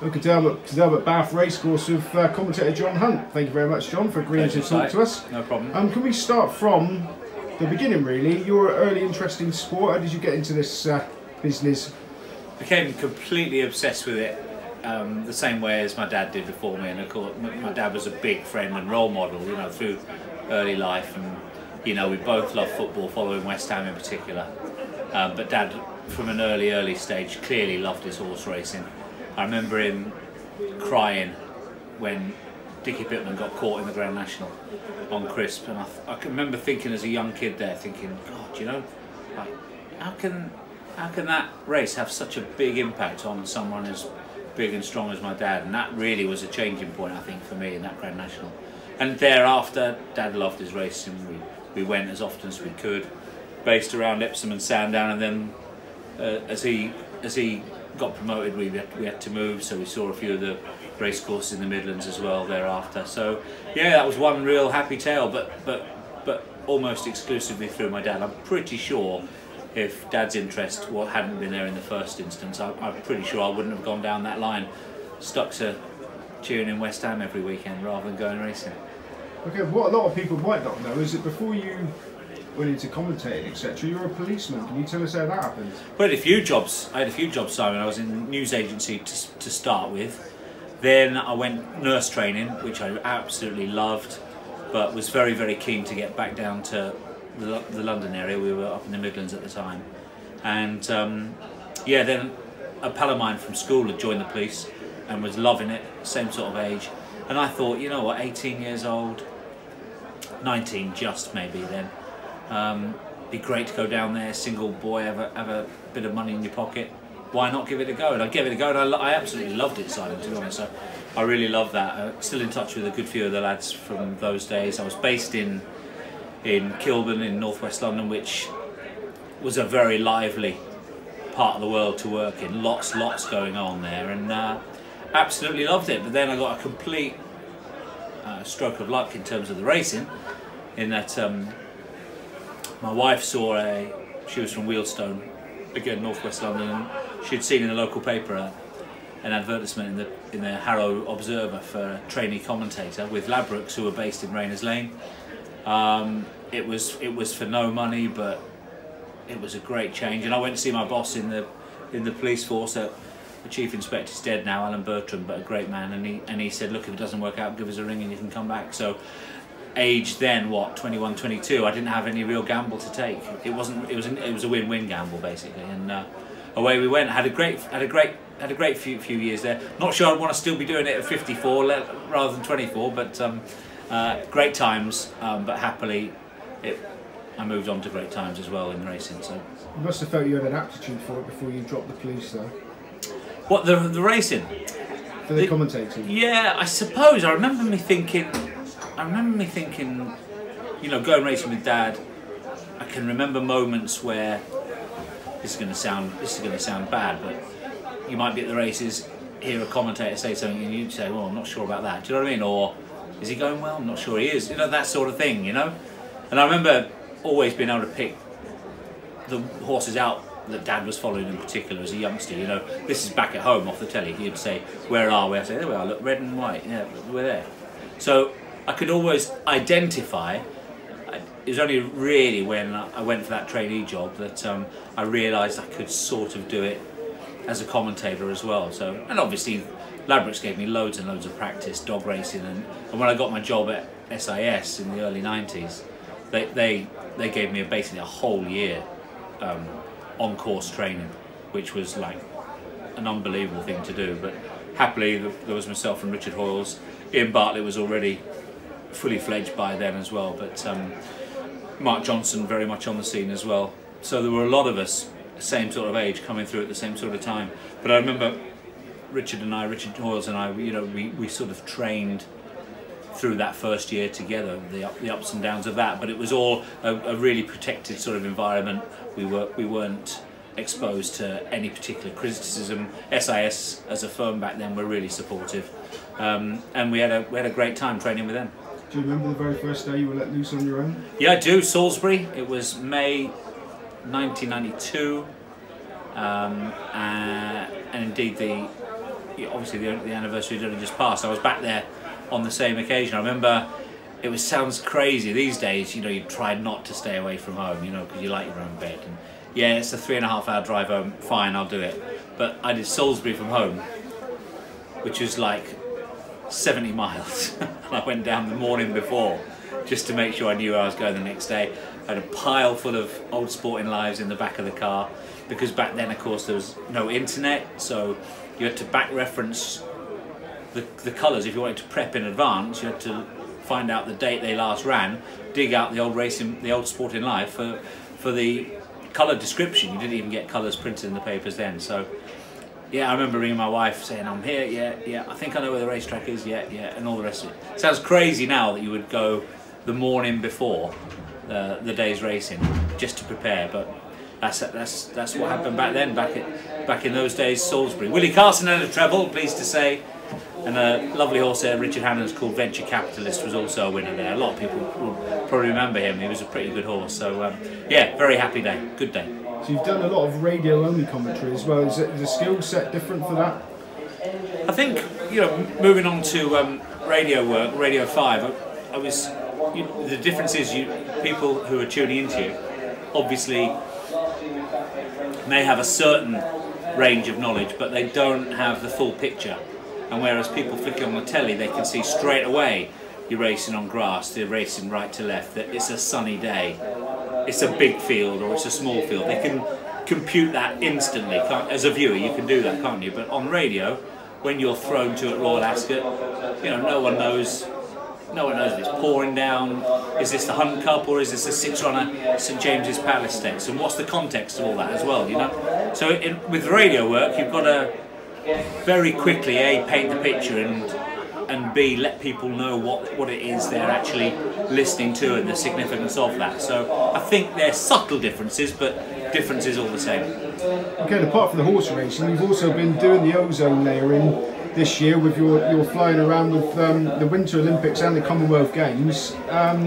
Welcome to Albert, Albert Bath Racecourse with uh, commentator John Hunt. Thank you very much, John, for agreeing to talk to us. No problem. Um, can we start from the beginning, really? Your early interest in sport. How did you get into this uh, business? Became completely obsessed with it um, the same way as my dad did before me, and of course, m- my dad was a big friend and role model, you know, through early life, and you know, we both love football, following West Ham in particular. Um, but dad, from an early, early stage, clearly loved his horse racing. I remember him crying when Dickie Pitman got caught in the Grand National on Crisp, and I, I can remember thinking as a young kid there, thinking, God, you know, like, how can how can that race have such a big impact on someone as big and strong as my dad? And that really was a changing point, I think, for me in that Grand National. And thereafter, Dad loved his racing. We we went as often as we could, based around Epsom and Sandown, and then uh, as he as he got promoted, we had, we had to move, so we saw a few of the race courses in the Midlands as well thereafter. So yeah, that was one real happy tale, but but but almost exclusively through my dad. I'm pretty sure if Dad's interest what hadn't been there in the first instance, I, I'm pretty sure I wouldn't have gone down that line, stuck to cheering in West Ham every weekend rather than going racing. Okay, what a lot of people might not know is that before you went into commentating, etc., You're a policeman. Can you tell us how that happened? Well, I had a few jobs. I had a few jobs, Simon. I was in news agency to, to start with. Then I went nurse training, which I absolutely loved, but was very, very keen to get back down to the, the London area. We were up in the Midlands at the time. And um, yeah, then a pal of mine from school had joined the police and was loving it, same sort of age. And I thought, you know what, 18 years old, 19 just maybe then. Um, be great to go down there, single boy, have a, have a bit of money in your pocket. Why not give it a go? And I gave it a go, and I, I absolutely loved it, Simon. To be honest, I, really love that. Uh, still in touch with a good few of the lads from those days. I was based in in Kilburn in northwest London, which was a very lively part of the world to work in. Lots, lots going on there, and uh, absolutely loved it. But then I got a complete uh, stroke of luck in terms of the racing, in that um, my wife saw a. She was from Wealdstone, again northwest London, and she'd seen in the local paper a, an advertisement in the in the Harrow Observer for a trainee commentator with Ladbrokes, who were based in Rayners Lane. Um, it was it was for no money, but it was a great change. And I went to see my boss in the in the police force. Uh, the chief inspector's dead now, Alan Bertram, but a great man. And he and he said, look, if it doesn't work out, give us a ring and you can come back. So, age then what 21, 22. I didn't have any real gamble to take. It wasn't. It was an, it was a win-win gamble basically. And uh, away we went. Had a great had a great had a great few few years there. Not sure I'd want to still be doing it at 54 le- rather than 24, but. Um, uh, great times, um, but happily, it, I moved on to great times as well in racing. So, You must have felt you had an aptitude for it before you dropped the police, though, what the the racing? for the The- commentating. Yeah, I suppose I remember me thinking. I remember me thinking, you know, going racing with Dad. I can remember moments where this is going to sound this is going to sound bad, but you might be at the races, hear a commentator say something, and you say, "Well, I'm not sure about that." Do you know what I mean? Or is he going well? I'm not sure he is. You know that sort of thing. You know, and I remember always being able to pick the horses out that Dad was following in particular as a youngster. You know, this is back at home off the telly. He'd say, "Where are we?" I say, "There we are. Look, red and white. Yeah, we're there." So I could always identify. It was only really when I went for that trainee job that um, I realised I could sort of do it as a commentator as well. So, and obviously, Ladbrokes gave me loads and loads of practice, dog racing, and, and when I got my job at SIS in the early '90s, they they, they gave me basically a whole year um, on course training, which was like an unbelievable thing to do. But happily, there was myself and Richard Hoiles. Ian Bartlett was already fully fledged by then as well, but um, Mark Johnson very much on the scene as well. So there were a lot of us, same sort of age, coming through at the same sort of time. But I remember Richard and I, Richard Hoiles and I, you know, we, we sort of trained through that first year together, the, up, the ups and downs of that. But it was all a, a really protected sort of environment. We were we weren't exposed to any particular criticism. SIS as a firm back then were really supportive, um, and we had a we had a great time training with them. Do you remember the very first day you were let loose on your own? Yeah, I do. Salisbury. It was May 1992, um, uh, and indeed the obviously the, the anniversary had only just passed. I was back there on the same occasion. I remember it was sounds crazy these days. You know, you try not to stay away from home. You know, because you like your own bed. And yeah, it's a three and a half hour drive home. Fine, I'll do it. But I did Salisbury from home, which was like 70 miles. I went down the morning before just to make sure I knew where I was going the next day. I had a pile full of old sporting lives in the back of the car because back then, of course, there was no internet, so you had to back reference the, the colours. If you wanted to prep in advance, you had to find out the date they last ran, dig out the old racing, the old sporting life for for the colour description. You didn't even get colours printed in the papers then, so. Yeah, I remember ringing my wife saying, I'm here, yeah, yeah, I think I know where the racetrack is, yeah, yeah, and all the rest of it. Sounds crazy now that you would go the morning before uh, the day's racing just to prepare, but that's that's that's what happened back then, back at, back in those days, Salisbury. Willie Carson and a treble, pleased to say, and a lovely horse there, Richard Hannon's called Venture Capitalist, was also a winner there. A lot of people will probably remember him. He was a pretty good horse. So um, yeah, very happy day, good day. So you've done a lot of radio only commentary as well. Is, the skill set different for that? I think you know, moving on to um, radio work, Radio Five. I, I was you, the difference is you people who are tuning into you, obviously, may have a certain range of knowledge, but they don't have the full picture. And whereas people flicking on the telly, they can see straight away you're racing on grass, they're racing right to left, that it's a sunny day, it's a big field or it's a small field. They can compute that instantly. As a viewer, you can do that, can't you? But on radio, when you're thrown to at Royal Ascot, you know, no one knows no one knows if it's pouring down. Is this the Hunt Cup or is this the six runner St James's Palace Stakes? And what's the context of all that as well? You know. So with radio work, you've got to very quickly a paint the picture and and b let people know what what it is they're actually listening to and the significance of that. So I think there's subtle differences, but differences all the same. Okay, apart from the horse racing, you've also been doing the ozone layering this year with your your flying around with um, the Winter Olympics and the Commonwealth Games. Um,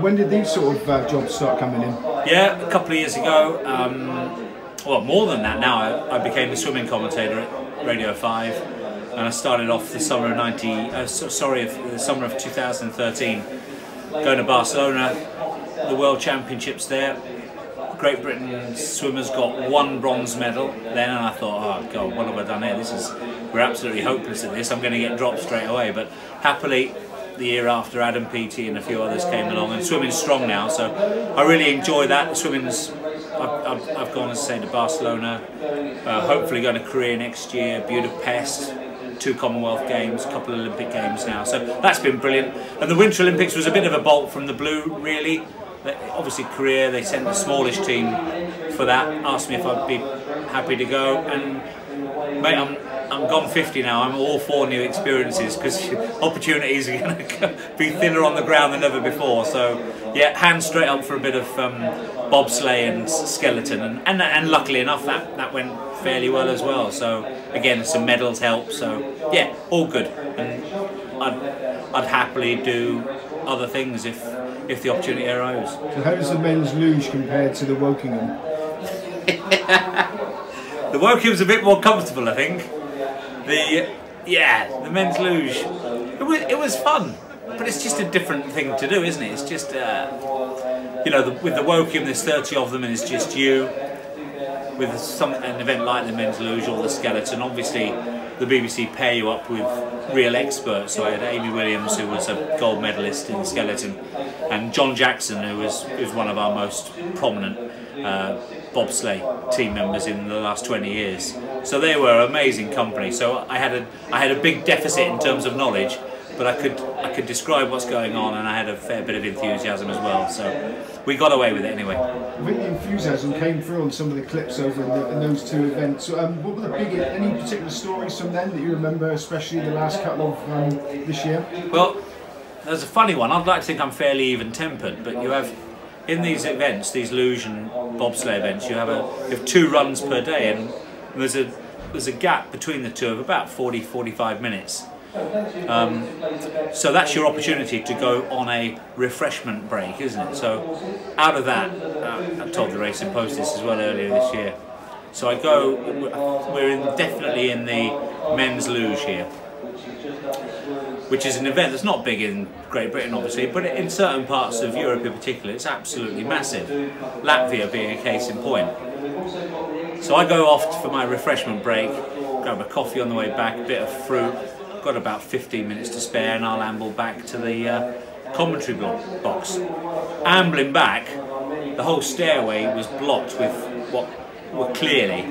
when did these sort of uh, jobs start coming in? Yeah, a couple of years ago. Um, well, more than that now. I, I, became a swimming commentator at Radio 5 and I started off the summer of 90, uh, so, sorry, the summer of 2013 going to Barcelona, the World Championships there, Great Britain swimmers got one bronze medal then, and I thought, oh god, what have I done here? This is we're absolutely hopeless at this. I'm going to get dropped straight away. But happily, the year after, Adam Peaty and a few others came along, and swimming's strong now. So I really enjoy that. Swimming's I've, I've, gone, as I say, to Barcelona. Uh, hopefully, going to Korea next year, Budapest two Commonwealth Games, a couple of Olympic Games now. So that's been brilliant. And the Winter Olympics was a bit of a bolt from the blue, really obviously Korea, they sent the smallish team for that, asked me if I'd be happy to go, and mate, I'm, I'm gone 50 now, I'm all for new experiences, because opportunities are going to be thinner on the ground than ever before, so yeah, hands straight up for a bit of um, bobsleigh and skeleton, and, and, and luckily enough that, that went fairly well as well, so again, some medals help, so yeah, all good, and I'd, I'd happily do other things if if the opportunity arose. So how does the men's luge compare to the Wokingham? the Wokingham's a bit more comfortable, I think. The yeah, the men's luge. It was it was fun, but it's just a different thing to do, isn't it? It's just uh, you know the, with the Wokingham, there's 30 of them, and it's just you. With some an event like the men's luge or the skeleton, obviously the BBC pair you up with real experts. So I had Amy Williams, who was a gold medalist in skeleton, and John Jackson, who was, was one of our most prominent uh, bobsleigh team members in the last 20 years. So they were amazing company. So I had a I had a big deficit in terms of knowledge, but I could I could describe what's going on, and I had a fair bit of enthusiasm as well. So we got away with it anyway. I think the enthusiasm came through on some of the clips over in, the, in those two events. So, um, what were the big, any particular stories from them that you remember, especially the last couple of um, this year? Well, there's a funny one. I'd like to think I'm fairly even-tempered, but you have in these events, these and bobsleigh events, you have a you have two runs per day, and there's a there's a gap between the two of about 40 45 minutes. Um, so that's your opportunity to go on a refreshment break, isn't it? So out of that, uh, I told the Racing Post this as well earlier this year. So I go. We're in, definitely in the men's luge here, which is an event that's not big in Great Britain, obviously, but in certain parts of Europe in particular, it's absolutely massive. Latvia being a case in point. So I go off for my refreshment break, grab a coffee on the way back, a bit of fruit. Got about 15 minutes to spare, and I'll amble back to the uh, commentary block box. Ambling back, the whole stairway was blocked with what were clearly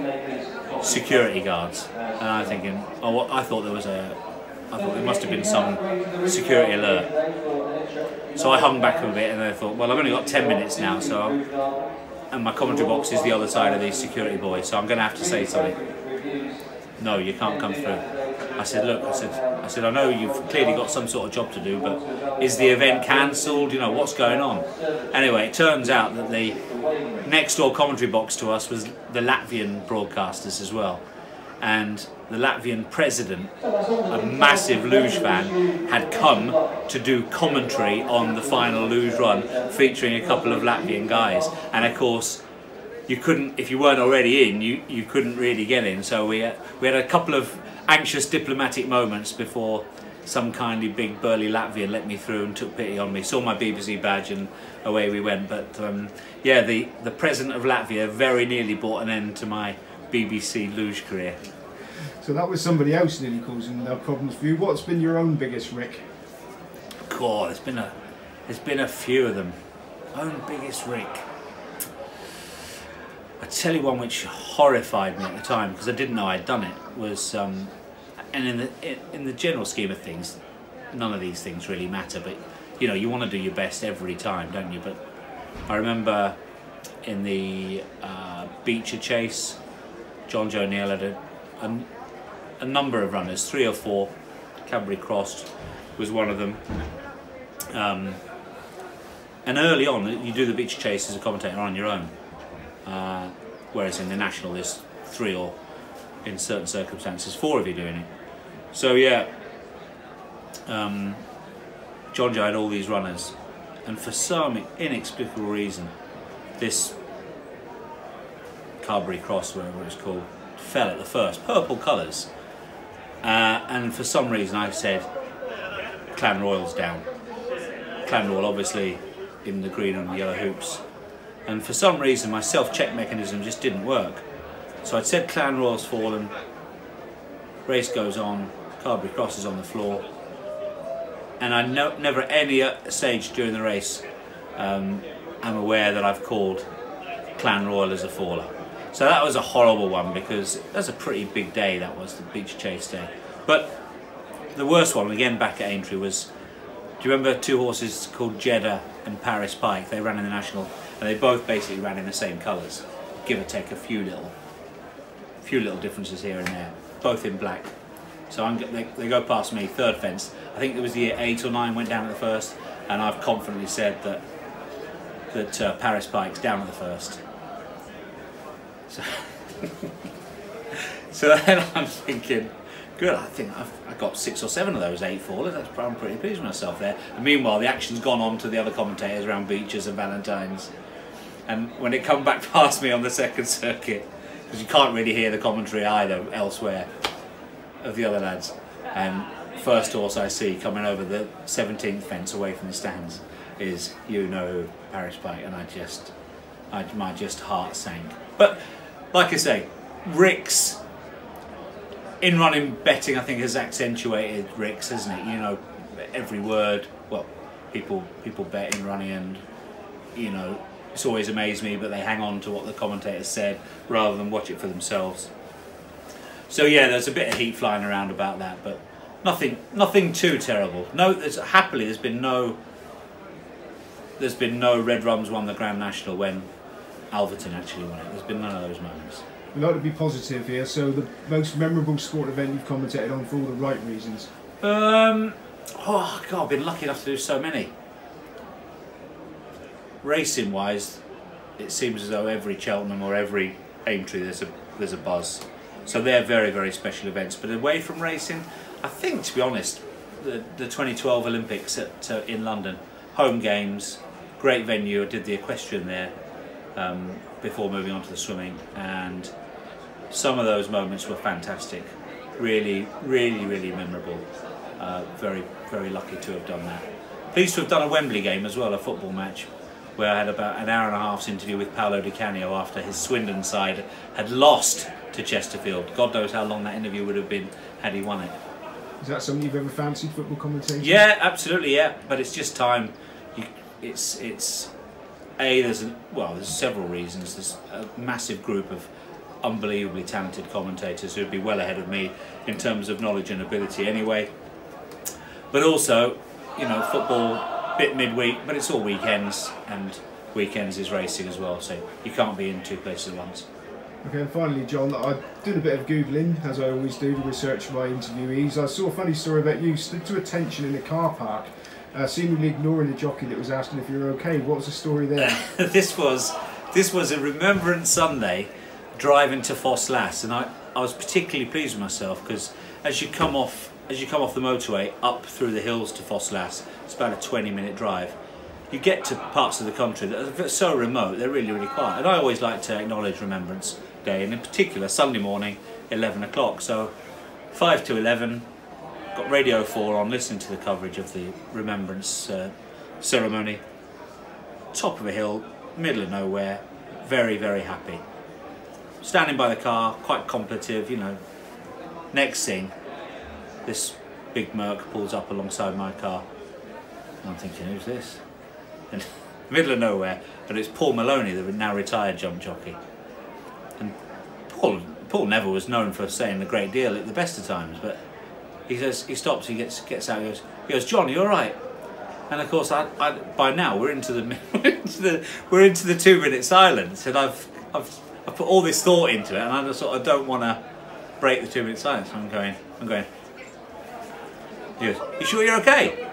security guards, and I'm thinking, oh, I thought there was a, I thought there must have been some security alert. So I hung back a bit, and I thought, well, I've only got 10 minutes now, so. I'm, and my commentary box is the other side of these security boys, so I'm going to have to say something. No, you can't come through. I said, look, I said, I said, I know you've clearly got some sort of job to do, but is the event cancelled? You know, what's going on? Anyway, it turns out that the next door commentary box to us was the Latvian broadcasters as well. And the Latvian president, a massive luge fan, had come to do commentary on the final luge run featuring a couple of Latvian guys. And of course, you couldn't, if you weren't already in, you, you couldn't really get in. So we, we had a couple of anxious diplomatic moments before some kindly big burly Latvian let me through and took pity on me, saw my BBC badge and away we went. But um, yeah, the, the president of Latvia very nearly brought an end to my BBC luge career. So that was somebody else nearly causing uh, problems for you. What's been your own biggest Rick? God, there's been a there's been a few of them. Own biggest Rick. I tell you one which horrified me at the time because I didn't know I'd done it was, um, and in the in the general scheme of things, none of these things really matter. But you know, you want to do your best every time, don't you? But I remember in the uh, Becher Chase, Jonjo O'Neill had a, a, a number of runners, three or four. Carbury Cross was one of them. Um, and early on, you do the Becher Chase as a commentator on your own. Uh, whereas in the national there's three or in certain circumstances four of you doing it. So yeah, um, Jonjo had all these runners, and for some inexplicable reason, this Carbury Cross, whatever it's called, fell at the first. Purple colours. Uh, and for some reason I said Clan Royal's down. Clan Royal obviously in the green and the yellow hoops and for some reason my self-check mechanism just didn't work. So I'd said Clan Royal's fallen, race goes on, Carbury Cross is on the floor, and I no, never at any stage during the race um, am aware that I've called Clan Royal as a faller. So that was a horrible one because that's a pretty big day that was, the Becher Chase day. But the worst one, again back at Aintree, was, do you remember two horses called Djeddah and Paris Pike? They ran in the National and they both basically ran in the same colours, give or take a few little, few little differences here and there, both in black. So I'm, they, they go past me, third fence. I think it was the eight or nine went down at the first, and I've confidently said that that uh, Paris Pike's down at the first. So, so then I'm thinking, good, I think I've, I got six or seven of those eight fallers, That's, I'm pretty pleased with myself there. And meanwhile, the action's gone on to the other commentators around Becher's and Valentines. And when it come back past me on the second circuit, because you can't really hear the commentary either elsewhere of the other lads, and first horse I see coming over the 17th fence away from the stands is you know Paris Pike, and I just, I, my just heart sank. But like I say, Rick's in running betting, I think has accentuated Rick's, hasn't it? You know, every word. Well, people people bet in running, and you know, it's always amazed me, but they hang on to what the commentator said rather than watch it for themselves. So yeah, there's a bit of heat flying around about that, but nothing, nothing too terrible. No, there's, happily there's been no, there's been no Red Rums won the Grand National when Alverton actually won it. There's been none of those moments. We like to be positive here. So the most memorable sport event you've commentated on for all the right reasons. Um, oh God, I've been lucky enough to do so many racing wise, it seems as though every Cheltenham or every Aintree there's a there's a buzz. So they're very very special events. But away from racing, I think to be honest, the the 2012 Olympics at uh, in London, home games, great venue. I did the equestrian there um, before moving on to the swimming, and some of those moments were fantastic. Really, really, really memorable. Uh, very, very lucky to have done that. Pleased to have done a Wembley game as well, a football match, where I had about an hour and a half's interview with Paolo Di Canio after his Swindon side had lost to Chesterfield. God knows how long that interview would have been had he won it. Is that something you've ever fancied, football commentating? Yeah, absolutely, yeah. But it's just time. You, it's it's a there's a, well there's several reasons. There's a massive group of unbelievably talented commentators who'd be well ahead of me in terms of knowledge and ability anyway. But also, you know, football bit midweek, but it's all weekends and weekends is racing as well. So you can't be in two places at once. Okay, and finally, John, I did a bit of googling, as I always do, to research my interviewees. I saw a funny story about you stood to attention in a car park, uh, seemingly ignoring the jockey that was asking if you were okay. What was the story there? this was this was a Remembrance Sunday, driving to Ffos and I, I was particularly pleased with myself because as you come off as you come off the motorway up through the hills to Ffos it's about a 20 minute drive. You get to parts of the country that are so remote, they're really, really quiet. And I always like to acknowledge Remembrance Day, and in particular Sunday morning, 11 o'clock. So 5 to 11, got Radio 4 on, listening to the coverage of the Remembrance uh, ceremony. Top of a hill, middle of nowhere, very, very happy. Standing by the car, quite contemplative, you know. Next thing, this big Merc pulls up alongside my car. I'm thinking, who's this? In middle of nowhere, and it's Paul Moloney, the now retired jump jockey. And Paul, Paul Neville was known for saying a great deal at the best of times, but he says he stops, he gets gets out, he goes, he goes, John, you're right? And of course, I, I, by now we're into the we're into the we're into the two minute silence, and I've I've I've put all this thought into it, and I just sort of don't want to break the two minute silence. I'm going, I'm going. He goes, you sure you're okay?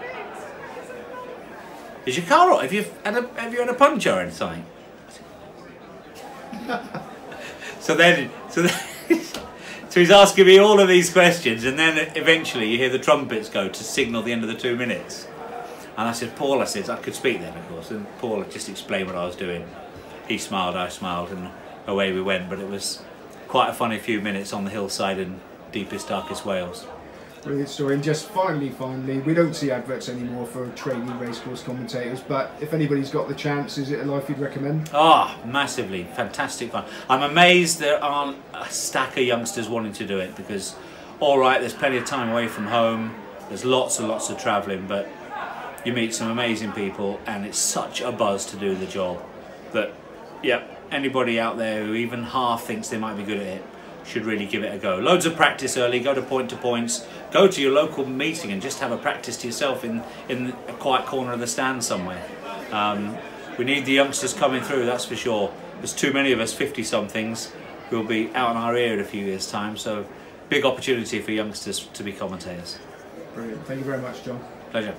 Is your car right? Have you had a have you had a puncture or anything? so then, so then, so he's asking me all of these questions, and then eventually you hear the trumpets go to signal the end of the two minutes. And I said, Paul, I said, I could speak then, of course, and Paul just explained what I was doing. He smiled, I smiled, and away we went. But it was quite a funny few minutes on the hillside in deepest, darkest Wales. Brilliant story. And just finally, finally, we don't see adverts anymore for trainee racecourse commentators, but if anybody's got the chance, is it a life you'd recommend? Ah, oh, massively. Fantastic fun. I'm amazed there aren't a stack of youngsters wanting to do it because, all right, there's plenty of time away from home, there's lots and lots of travelling, but you meet some amazing people and it's such a buzz to do the job that, yep, anybody out there who even half thinks they might be good at it, should really give it a go. Loads of practice early, go to point to points, go to your local meeting and just have a practice to yourself in, in a quiet corner of the stand somewhere. Um, we need the youngsters coming through, that's for sure. There's too many of us 50 somethings who'll be out in our ear in a few years' time, so big opportunity for youngsters to be commentators. Brilliant. Thank you very much, John. Pleasure.